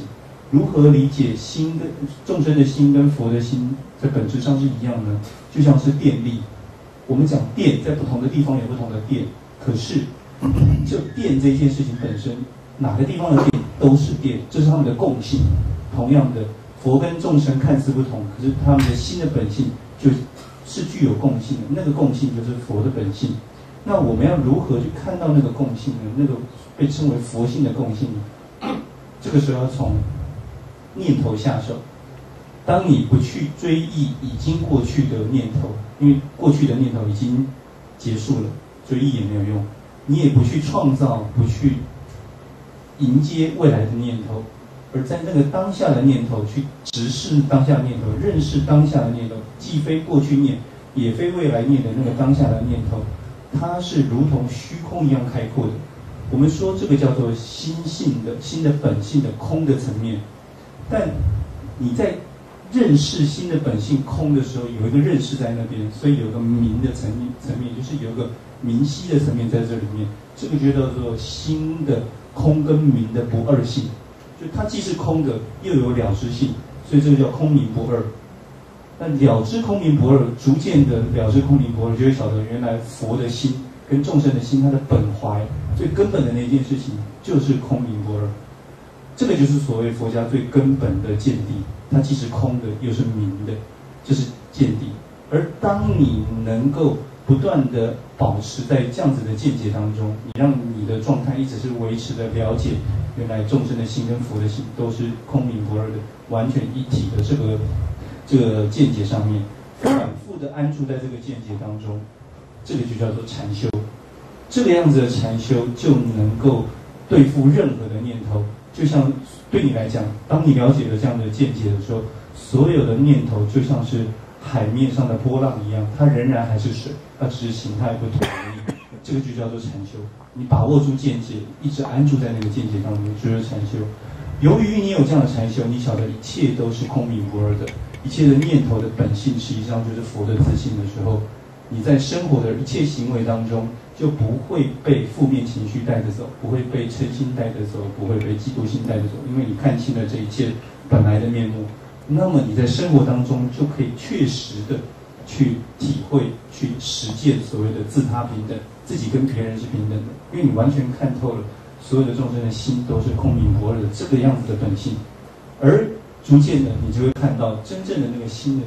如何理解心跟众生的心跟佛的心在本质上是一样的？就像是电力，我们讲电在不同的地方有不同的电，可是。就电这件事情本身，哪个地方的电都是电，这是他们的共性。同样的，佛跟众生看似不同，可是他们的心的本性就是具有共性的。那个共性就是佛的本性。那我们要如何去看到那个共性呢？那个被称为佛性的共性呢？这个时候要从念头下手。当你不去追忆已经过去的念头，因为过去的念头已经结束了，追忆也没有用。你也不去创造，不去迎接未来的念头，而在那个当下的念头去直视当下念头，认识当下的念头，既非过去念，也非未来念的那个当下的念头，它是如同虚空一样开阔的。我们说这个叫做心性的心的本性的空的层面，但你在。认识心的本性空的时候，有一个认识在那边，所以有个明的层面层面，就是有一个明晰的层面在这里面。这个就叫做心的空跟明的不二性，就它既是空的，又有了知性，所以这个叫空明不二。那了知空明不二，逐渐的了知空明不二，就会晓得原来佛的心跟众生的心，它的本怀最根本的那件事情就是空明不二。这个就是所谓佛家最根本的见地。它既是空的，又是明的，这是见地。而当你能够不断的保持在这样子的见解当中，你让你的状态一直是维持的了解，原来众生的心跟佛的心都是空明不二的，完全一体的这个这个见解上面，反复的安住在这个见解当中，这个就叫做禅修。这个样子的禅修就能够对付任何的念头。就像对你来讲，当你了解了这样的见解的时候，所有的念头就像是海面上的波浪一样，它仍然还是水，它只是形态不同而已。这个就叫做禅修。你把握住见解，一直安住在那个见解当中，就是禅修。由于你有这样的禅修，你晓得一切都是空明不二的，一切的念头的本性实际上就是佛的自信的时候，你在生活的一切行为当中。就不会被负面情绪带着走，不会被嗔心带着走，不会被嫉妒心带着走，因为你看清了这一切本来的面目，那么你在生活当中就可以确实的去体会、去实践所谓的自他平等，自己跟别人是平等的，因为你完全看透了所有的众生的心都是空明不二的这个样子的本性，而逐渐的你就会看到真正的那个心的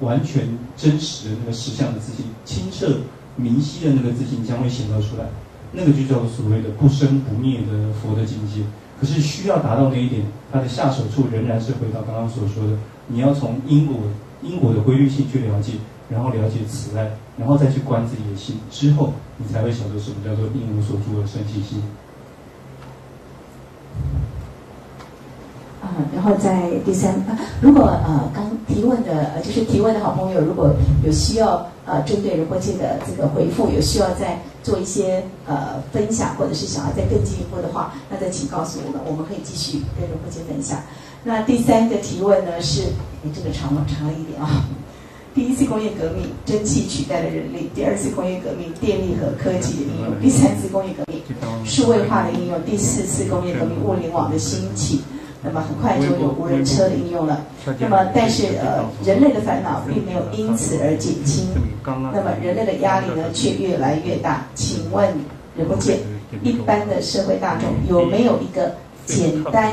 完全真实的那个实相的自信清澈。明晰的那个自信将会显露出来，那个就叫做所谓的不生不灭的佛的境界。可是需要达到那一点，他的下手处仍然是回到刚刚所说的，你要从因果因果的规律性去了解，然后了解慈爱，然后再去观自己的心，之后你才会晓得什么叫做因无所住的生其心。啊然后在第三，如果呃刚提问的呃，就是提问的好朋友，如果有需要呃针对仁波切的这个回复，有需要再做一些呃分享，或者是想要再更进一步的话，那再请告诉我们，我们可以继续跟仁波切分享。那第三个提问呢是，哎这个长了长了一点啊。第一次工业革命，蒸汽取代了人力；第二次工业革命，电力和科技的应用；第三次工业革命，数位化的应用；第四次工业革命，物联网的兴起。那么很快就有无人车的应用了。那么，但是呃，人类的烦恼并没有因此而减轻。那么，人类的压力呢却越来越大。请问人不见一般的社会大众有没有一个简单、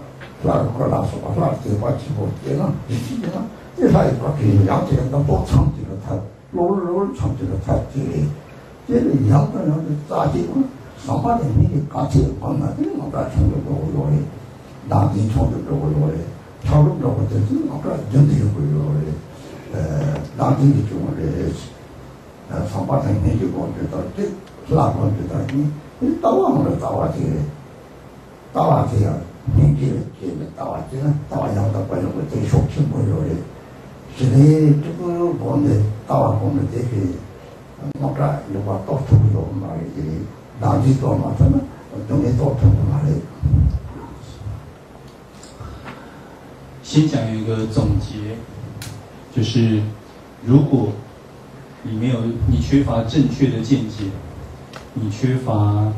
当单机没办法做，我们这没办法做，我们。起码那个方面，刚才那个，第一你我上班的经济学习过，我觉得，你这个上班的经济学习过，呃，基本上呢，就他他我说，呃，当然，那这挺好的，那做的搞产业，就是这里，拉我，他这个拉个拉说吧，拉这块起步，这个，你基本上，这他一块给两千那多长这个他，老老长这个他这里，这里两个人的咋地嘛？上班的那个价钱，我那这我在成都做过的，南京成都做过的，成都做过的，这我在真的有过的，呃，南京的做的，呃，上班的那个我觉得，这哪个觉得你你到我们这到啊这，到啊这样， 年纪这个到啊这个到啊要到关于我这说清楚了的，现在这个我们到啊我们这个，我这有把到处有嘛这个。哪里多嘛？他们东西多，他们哪里？先讲一个总结，就是如果你没有，你缺乏正确的见解，你缺乏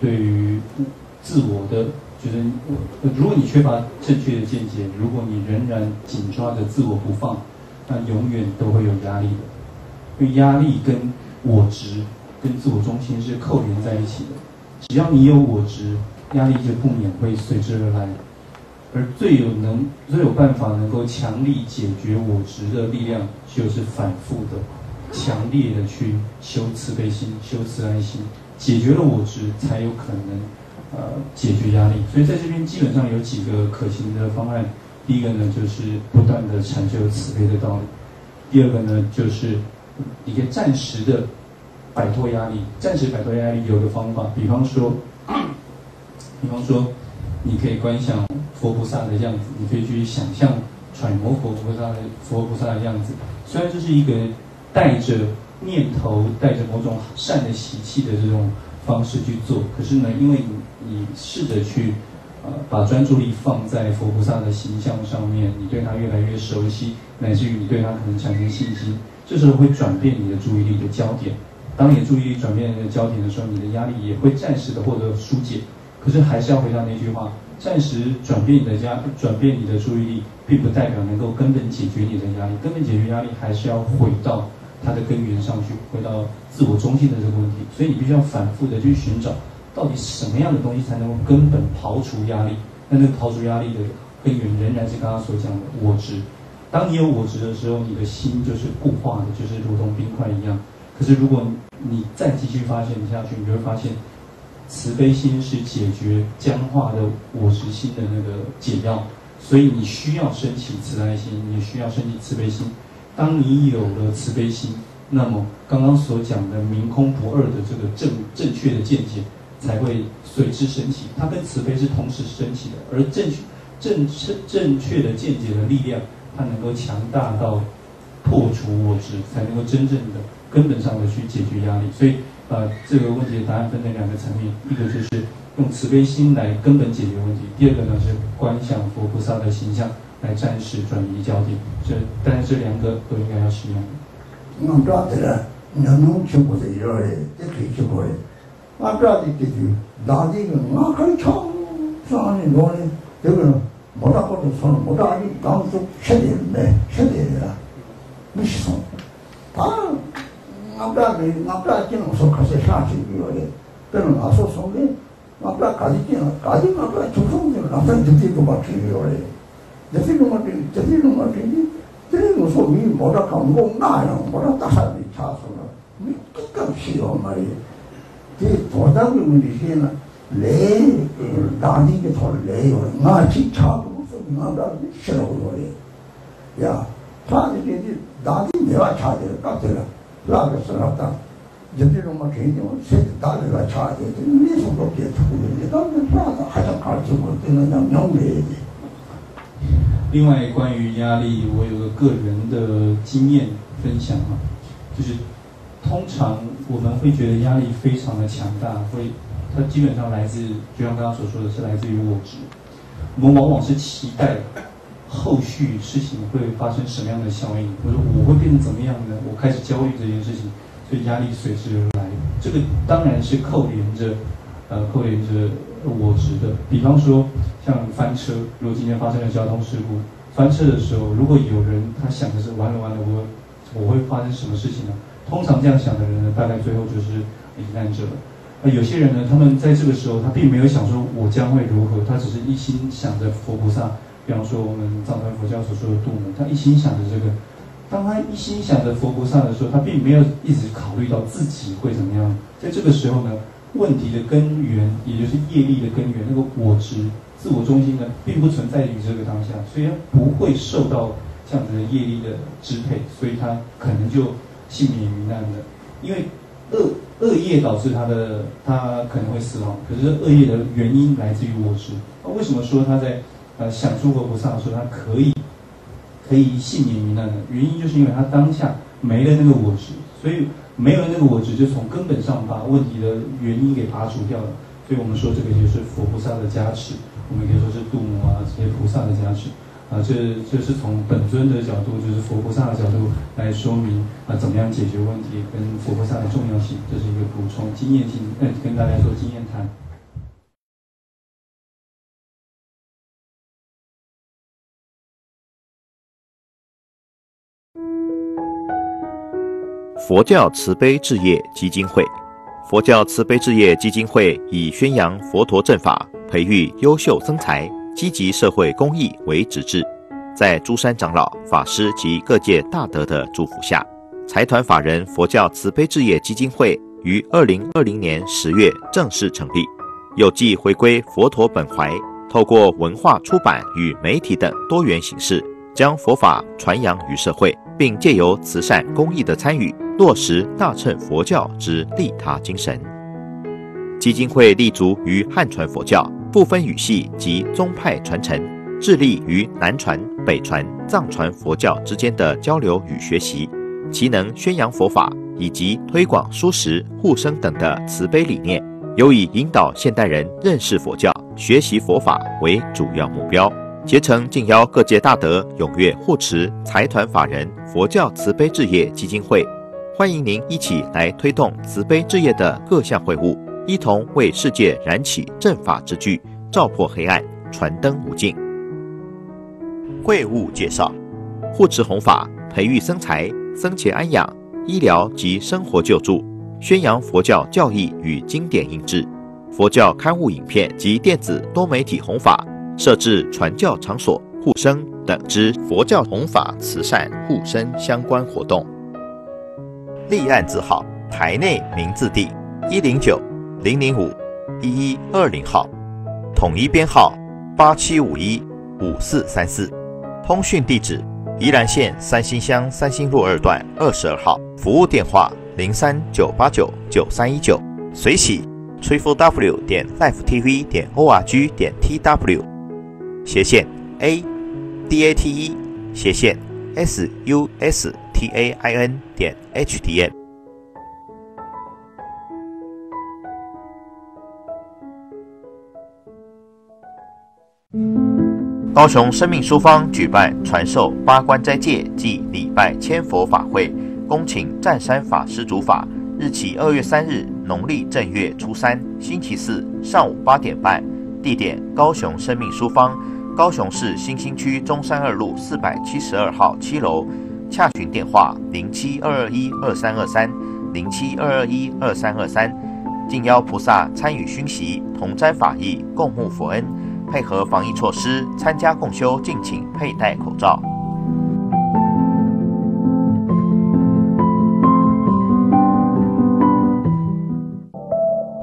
对于自我的就是，如果你缺乏正确的见解，如果你仍然紧抓着自我不放，那永远都会有压力的。因为压力跟我执、跟自我中心是扣连在一起的。只要你有我执，压力就不免会随之而来。而最有能、最有办法能够强力解决我执的力量，就是反复的、强烈的去修慈悲心、修慈爱心，解决了我执，才有可能呃解决压力。所以在这边基本上有几个可行的方案。第一个呢，就是不断的阐修慈悲的道理；第二个呢，就是一个暂时的摆脱压力。暂时摆脱压力有个方法，比方说，比方说，你可以观想。佛菩萨的样子，你可以去想象、揣摩佛菩萨的佛菩萨的样子。虽然这是一个带着念头、带着某种善的习气的这种方式去做，可是呢，因为你你试着去呃把专注力放在佛菩萨的形象上面，你对他越来越熟悉，乃至于你对他可能产生信心，这时候会转变你的注意力的焦点。当你的注意力转变的焦点的时候，你的压力也会暂时的获得疏解。可是还是要回到那句话。暂时转变你的压，转变你的注意力，并不代表能够根本解决你的压力。根本解决压力，还是要回到它的根源上去，回到自我中心的这个问题。所以你必须要反复的去寻找，到底什么样的东西才能够根本刨除压力？那那个刨除压力的根源，仍然是刚刚所讲的我执。当你有我执的时候，你的心就是固化的，就是如同冰块一样。可是如果你再继续发现下去，你就会发现。慈悲心是解决僵化的我执心的那个解药，所以你需要升起慈爱心，你需要升起慈悲心。当你有了慈悲心，那么刚刚所讲的明空不二的这个正正确的见解才会随之升起。它跟慈悲是同时升起的，而正确正正正确的见解的力量，它能够强大到破除我执，才能够真正的根本上的去解决压力。所以。呃，这个问题的答案分成两个层面，一个就是用慈悲心来根本解决问题，第二个呢是观想佛菩萨的形象来暂时转移焦点。这但是这两个都应该要使用。我不晓得了，你弄去过的有嘞，这可以去过嘞。 아까디 때지 나디는 막 그런 처음에 너네 여기는 뭐다 것도 손 뭐다 아니 당수 쉐디네 쉐디라 미시소 아 아까디 아까디는 무슨 가서 샤지 이거래 그는 아소 손에 아까 가지기는 가지 아까 조성을 아까 듣기도 막 이거래 듣기도 막 듣기도 막 듣기 들은 소리 뭐다 감고 나요 뭐다 다시 차서 미 똑같이 말이야 这多大的问题呢？来，当地的头来哟，我去查不出，我不要泄露了的，呀，查的这这当地没法查的，搞对了。那个时候，当有这种嘛，肯定谁打这个差的，没什么别图的，你当时啥子还想搞什么，都能让苗美的。另外，关于压力，我有个个人的经验分享啊，就是通常我们会觉得压力非常的强大，会它基本上来自，就像刚刚所说的是来自于我执，我们往往是期待。后续事情会发生什么样的效应？或者我会变成怎么样呢？我开始焦虑这件事情，所以压力随之而来。这个当然是扣连着，呃，扣连着我值的。比方说，像翻车，如果今天发生了交通事故，翻车的时候，如果有人他想的是完了完了，我我会发生什么事情呢？通常这样想的人呢，大概最后就是罹难者。呃，有些人呢，他们在这个时候，他并没有想说我将会如何，他只是一心想着佛菩萨。比方说，我们藏传佛教所说的度母，他一心想着这个。当他一心想着佛菩萨的时候，他并没有一直考虑到自己会怎么样。在这个时候呢，问题的根源，也就是业力的根源，那个我执、自我中心呢，并不存在于这个当下，所以他不会受到这样子的业力的支配，所以他可能就幸免于难的。因为恶恶业导致他的他可能会死亡，可是恶业的原因来自于我执。那为什么说他在？呃，想诸佛菩萨的时候他可以，可以幸免于难呢原因，就是因为他当下没了那个我执，所以没有了那个我执，就从根本上把问题的原因给拔除掉了。所以我们说这个就是佛菩萨的加持，我们可以说是度母啊这些菩萨的加持啊这这是从本尊的角度就是佛菩萨的角度来说明啊怎么样解决问题跟佛菩萨的重要性这是一个补充经验性跟大家做经验谈。佛教慈悲置业基金会佛教慈悲置业基金会以宣扬佛陀正法培育优秀僧才。积极社会公益为旨志，在诸山长老、法师及各界大德的祝福下，财团法人佛教慈悲置业基金会于二零二零年十月正式成立，有继回归佛陀本怀，透过文化出版与媒体等多元形式，将佛法传扬于社会，并借由慈善公益的参与。落实大乘佛教之利他精神。基金会立足于汉传佛教，不分语系及宗派传承，致力于南传、北传、藏传佛教之间的交流与学习，其能宣扬佛法以及推广书食、护生等的慈悲理念，有以引导现代人认识佛教、学习佛法为主要目标。竭诚敬邀各界大德踊跃护持财团法人佛教慈悲置业基金会。欢迎您一起来推动慈悲置业的各项会务，一同为世界燃起正法之炬，照破黑暗，传灯无尽。会务介绍：护持弘法，培育僧才，僧前安养，医疗及生活救助，宣扬佛教教义与经典印制，佛教刊物、影片及电子多媒体弘法，设置传教场所、护生等之佛教弘法慈善护生相关活动。立案字号：台内名字第一零九零零五一一二零号，统一编号八七五一五四三四，通讯地址：宜兰县三星乡三星路二段二十二号，服务电话：零三九八九九三一九，随喜 triple w 点 life tv 点 org 点 tw，斜线 a d a t e 斜线 s u s。t a i n 点 h d m。高雄生命书坊举办传授八关斋戒暨礼拜千佛法会，恭请湛山法师主法。日起二月三日，农历正月初三，星期四上午八点半，地点高雄生命书坊，高雄市新兴区中山二路四百七十二号七楼。洽询电话：零七二二一二三二三，零七二二一二三二三。敬邀菩萨参与熏习，同沾法益，共沐佛恩。配合防疫措施，参加共修，敬请佩戴口罩。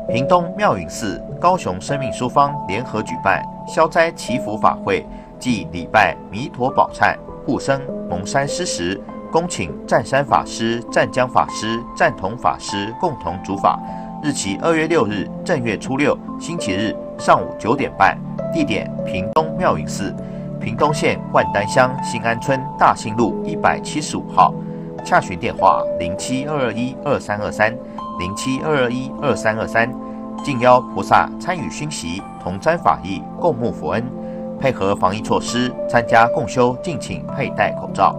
屏东妙云寺、高雄生命书坊联合举办消灾祈福法会，即礼拜弥陀宝忏。护生蒙山施食，恭请湛山法师、湛江法师、湛同法师共同主法。日期二月六日正月初六星期日上午九点半，地点屏东妙云寺，屏东县万丹乡新安村大兴路一百七十五号。洽询电话零七二二一二三二三零七二二一二三二三。敬邀菩萨参与熏习，同沾法益，共沐佛恩。配合防疫措施，参加共修，敬请佩戴口罩。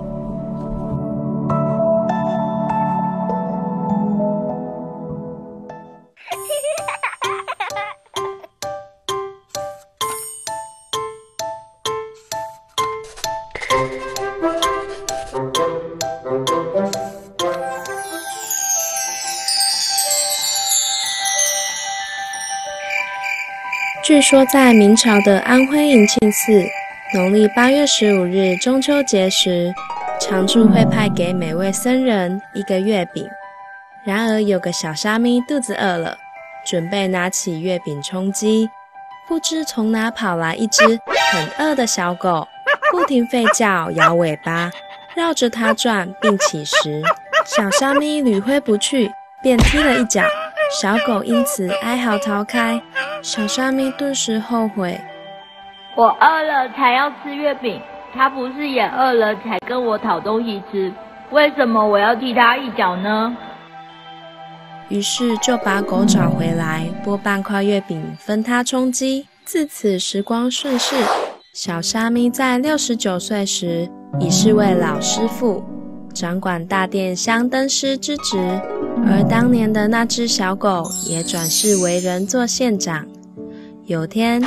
据说在明朝的安徽迎庆寺，农历八月十五日中秋节时，常住会派给每位僧人一个月饼。然而有个小沙弥肚子饿了，准备拿起月饼充饥，不知从哪跑来一只很饿的小狗，不停吠叫、摇尾巴，绕着它转并乞食。小沙弥屡挥不去，便踢了一脚，小狗因此哀嚎逃开。小沙弥顿时后悔，我饿了才要吃月饼，它不是也饿了才跟我讨东西吃？为什么我要踢它一脚呢？于是就把狗找回来，剥半块月饼分它充饥。自此时光顺逝，小沙弥在六十九岁时已是位老师傅，掌管大殿香灯师之职。而当年的那只小狗也转世为人做县长。有天，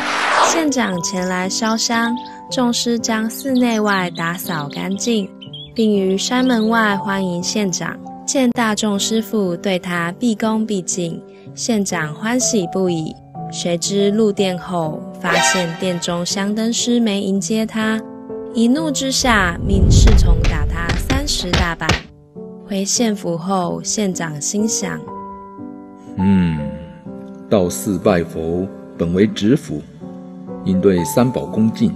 县长前来烧香，众师将寺内外打扫干净，并于山门外欢迎县长。见大众师傅对他毕恭毕敬，县长欢喜不已。谁知入殿后，发现殿中香灯师没迎接他，一怒之下命侍从打他三十大板。回县府后，县长心想：嗯，道寺拜佛本为职府，应对三宝恭敬，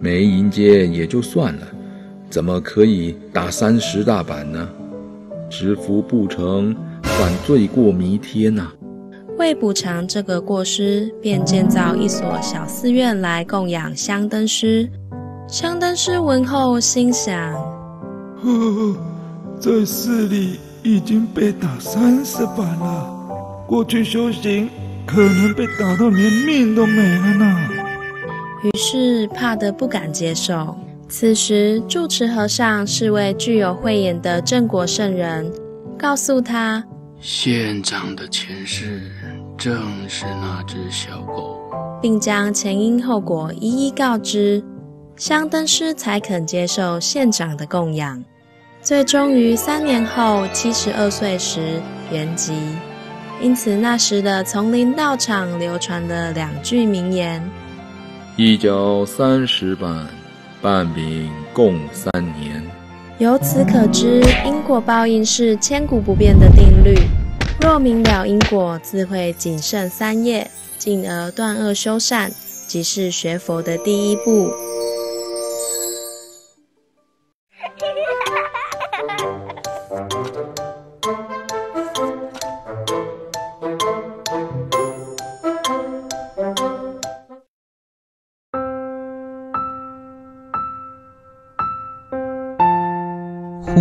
没迎接也就算了，怎么可以打三十大板呢？知福不成，反罪过弥天呐！为补偿这个过失，便建造一所小寺院来供养香灯师。香灯师闻后心想：呵，在寺里已经被打三十板了，过去修行可能被打到连命都没了呢。于是怕得不敢接受。此时，住持和尚是位具有慧眼的正果圣人，告诉他：县长的前世正是那只小狗，并将前因后果一一告知，香灯师才肯接受县长的供养。最终于三年后，七十二岁时圆寂。因此，那时的丛林道场流传了两句名言：一脚三十板。半饼共三年。由此可知，因果报应是千古不变的定律。若明了因果，自会谨慎三业，进而断恶修善，即是学佛的第一步。